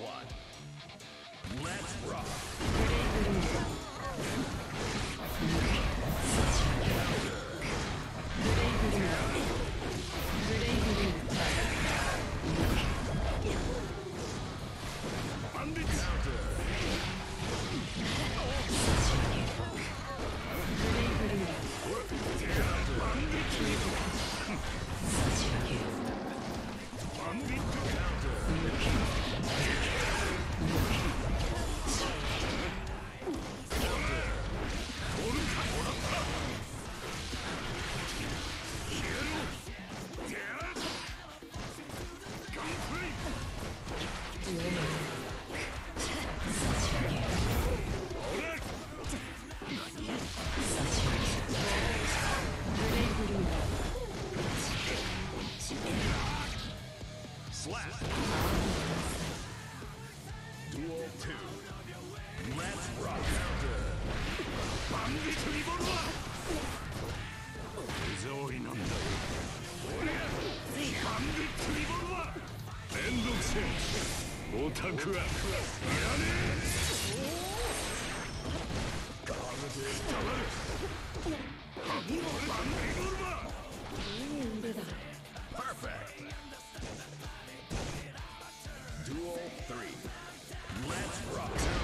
one. Slap. Duel 2. Let's rock. Counter. バンディットリボルバー手触りなんだよ俺やバンディットリボルバーめんどくせえオタクはいらねえガムでたまるバンディボルバー Perfect. three. Let's rock.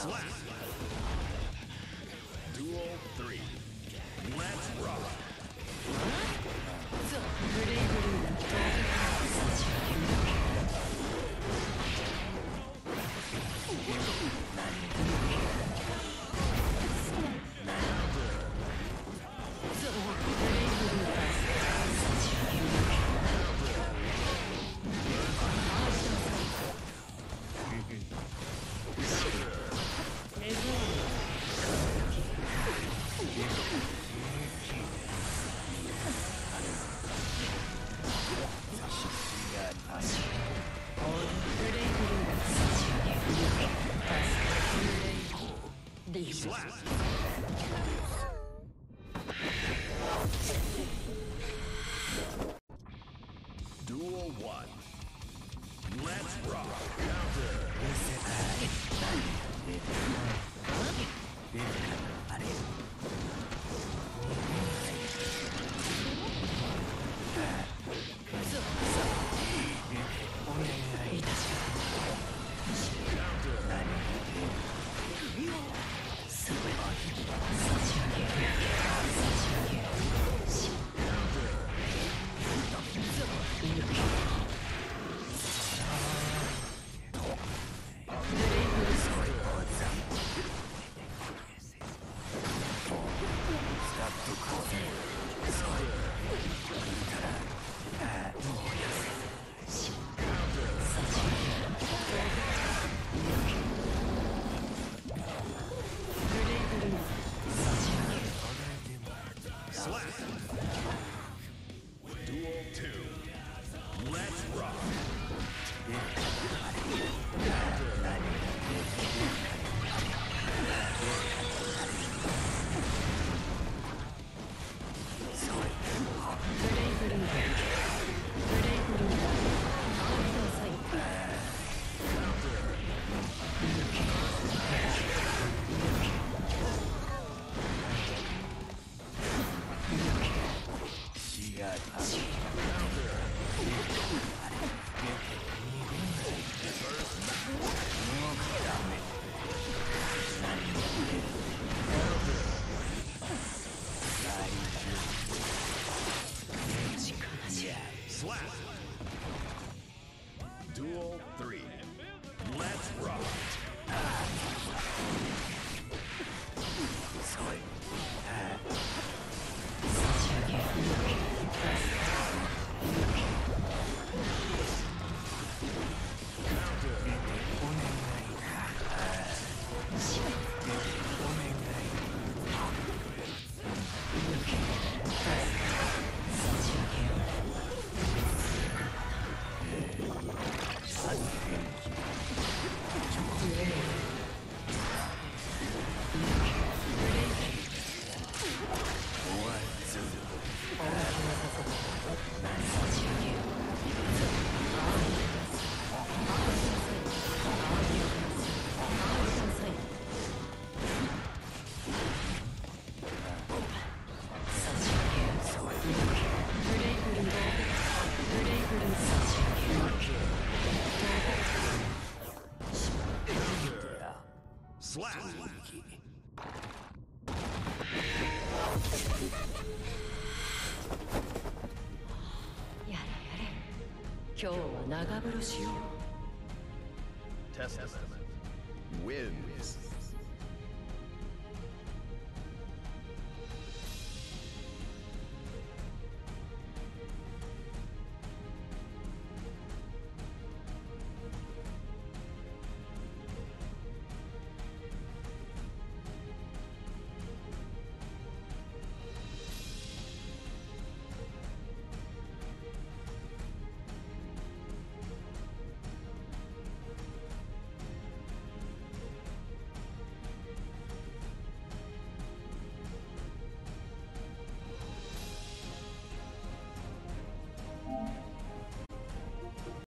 Slap. Dual Slap. やれやれ今日は長風呂しよう Testament wins.